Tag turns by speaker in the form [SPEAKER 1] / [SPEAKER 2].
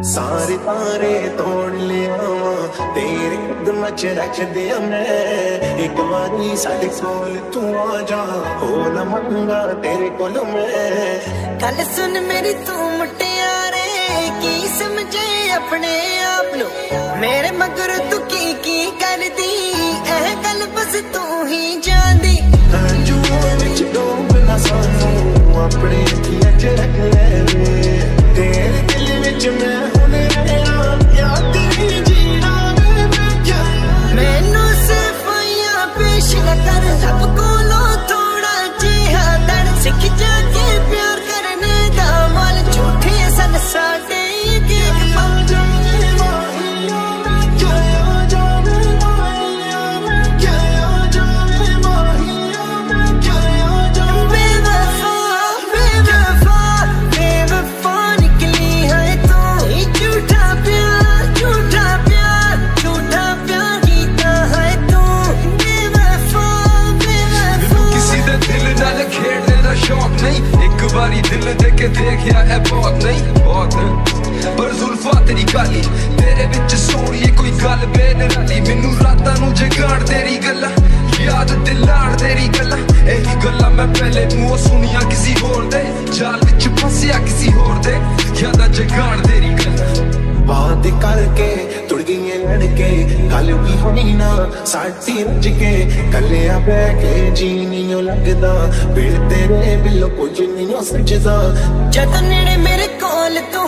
[SPEAKER 1] ਸਾਰੇ ਤਾਰੇ ਤੋੜ ਲਿਆ ਤੇਰੇ ਕਦਮਾਂ ਚ ਰੱਖ ਦਿਆਂ ਮੈਂ। ਇੱਕ ਵਾਰੀ ਸਾਡੇ ਕੋਲ ਤੂੰ ਆ ਜਾ ਹੋ ਨਾ ਮੰਗਾ ਤੇਰੇ ਕੋਲ ਮੈਂ।
[SPEAKER 2] ਗੱਲ ਸੁਣ ਮੇਰੀ, ਤੂੰ ਮੁਟਿਆਰੇ ਕੀ ਸਮਝੇ ਆਪਣੇ ਆਪ ਨੂੰ? ਮੇਰੇ ਮਗਰ ਤੂੰ ਕੀ ਕੀ ਕਰਦੀ? ਇਹ ਗੱਲ ਬਸ ਤੂੰ
[SPEAKER 3] ਨਹੀਂ, ਇੱਕ ਵਾਰੀ ਦਿਲ ਦੇ ਕੇ ਦੇਖਿਆ ਇਹ ਬਹੁਤ ਨਹੀਂ, ਬਹੁਤ ਹੈ। ਪਰ ਜ਼ੁਲਫਾਂ ਤੇਰੀ ਕਾਲੀ, ਤੇਰੇ ਵਿੱਚ ਸੋਹਣੀਏ ਕੋਈ ਗੱਲ ਬੇਨਰਾਲੀ ਮੈਨੂੰ ਰਾਤਾਂ ਨੂੰ ਜਗਾੜ ਤੇਰੀ ਗੱਲਾਂ, ਯਾਦ ਦਿਲਾੜ ਤੇਰੀ ਗੱਲਾਂ, ਇਹੀ ਗੱਲਾਂ ਮੈਂ ਪਹਿਲੇ ਮੂੰਹੋਂ ਸੁਣੀਆਂ ਕਿਸੇ ਹੋਰ ਗੱਲ
[SPEAKER 1] ਵੀ ਹੋਣੀ ਨਾ, ਸਾਡੀ ਰੱਜ ਕੇ ਕੱਲਿਆ ਬਹਿ ਕੇ ਜੀ ਨਹੀਂ ਲੱਗਦਾ। ਬਿਲ ਤੇਰੇ ਬਿੱਲੋ ਕੁਝ ਨਹੀਂ ਸੱਜਦਾ
[SPEAKER 2] ਜਦ ਨੇੜੇ ਮੇਰੇ ਕੋਲ ਤੂੰ